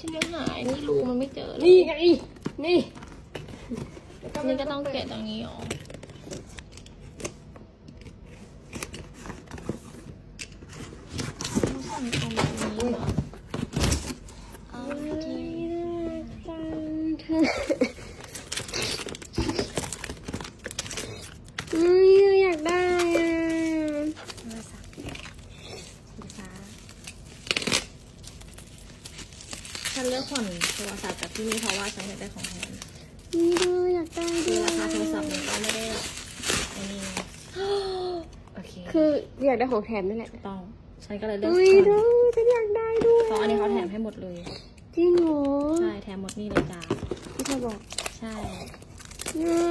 ฉันยังหายนี่รูมันไม่เจอเลยนี่ไง นี่นี่ก็ต้องแกะตรงนี้หรอต้องสั่งตรงนี้เหรอเอาจริงอื ฉันเลือกผ่อนโทรศัพท์จากที่นี่เพราะว่าฉันอยากได้ของแพงนี่ดูอยากได้ด้วยราคาโทรศัพท์มันก็ไม่ได้ไอันนี้โอเคคืออยากได้ของแถมนั่นแหละต้องฉันก็เลยเลือกอุ้ยผ่ดูฉันอยากได้ด้วยเพราะอันนี้เขาแถมให้หมดเลย จริงเหรอใช่แถมหมดนี่เลยจ้าที่เธอบอกใช่ เย้